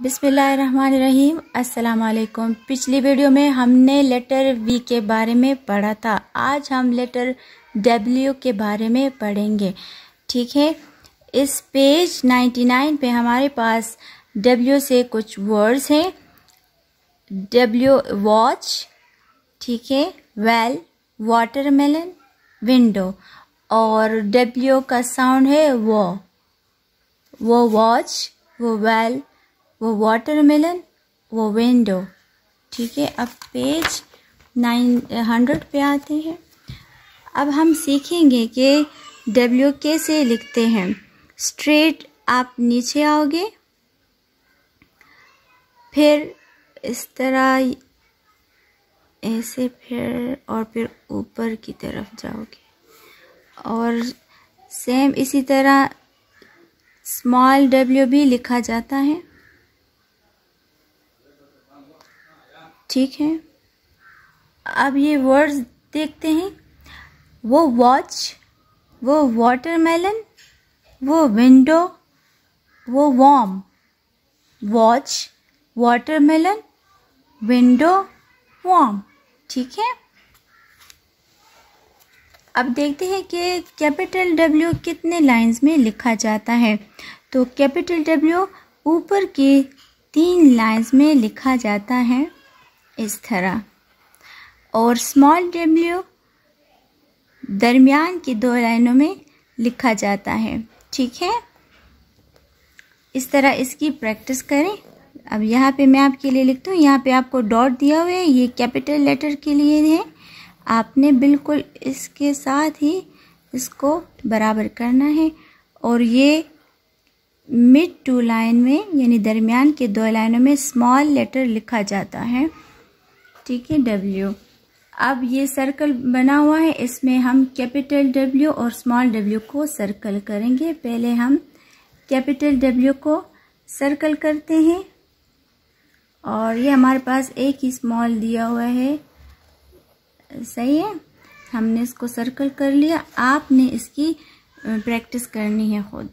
बिस्मिल्लाहिर्रहमानिर्रहीम। अस्सलाम पिछली वीडियो में हमने लेटर वी के बारे में पढ़ा था। आज हम लेटर डब्ल्यू के बारे में पढ़ेंगे। ठीक है? इस पेज 99 पे हमारे पास डब्ल्यू से कुछ वर्ड्स हैं। डब्ल्यू वॉच, ठीक है? Well, watermelon, window. और डब्ल्यू का साउंड है वो। वो वॉच, वो वेल वो वाटरमेलन वो विंडो ठीक है, अब पेज नाइन हंड्रेड पे आते हैं। अब हम सीखेंगे कि डब्ल्यू कैसे लिखते हैं। स्ट्रेट आप नीचे आओगे। फिर इस तरह ऐसे फिर और फिर ऊपर की तरफ़ जाओगे। और सेम इसी तरह स्मॉल डब्ल्यू भी लिखा जाता है। ठीक है? अब ये वर्ड्स देखते हैं। वो वॉच वो वाटरमेलन वो विंडो वो worm watch watermelon window worm ठीक है? अब देखते हैं कि कैपिटल डब्ल्यू कितने लाइंस में लिखा जाता है। तो कैपिटल डब्ल्यू ऊपर के तीन लाइंस में लिखा जाता है। इस तरह। और स्मॉल डब्ल्यू दरमियान की दो लाइनों में लिखा जाता है। ठीक है? इस तरह इसकी प्रैक्टिस करें। अब यहाँ पे मैं आपके लिए लिखता हूँ। यहाँ पे आपको डॉट दिया हुआ है। ये कैपिटल लेटर के लिए है। आपने बिल्कुल इसके साथ ही इसको बराबर करना है। और ये मिड टू लाइन में, यानी दरमियान के दो लाइनों में स्मॉल लेटर लिखा जाता है। ठीक है डब्ल्यू अब ये सर्कल बना हुआ है, इसमें हम कैपिटल डब्ल्यू और स्मॉल डब्ल्यू को सर्कल करेंगे। पहले हम कैपिटल डब्ल्यू को सर्कल करते हैं। और ये हमारे पास एक ही स्मॉल दिया हुआ है। सही है? हमने इसको सर्कल कर लिया। आपने इसकी प्रैक्टिस करनी है खुद।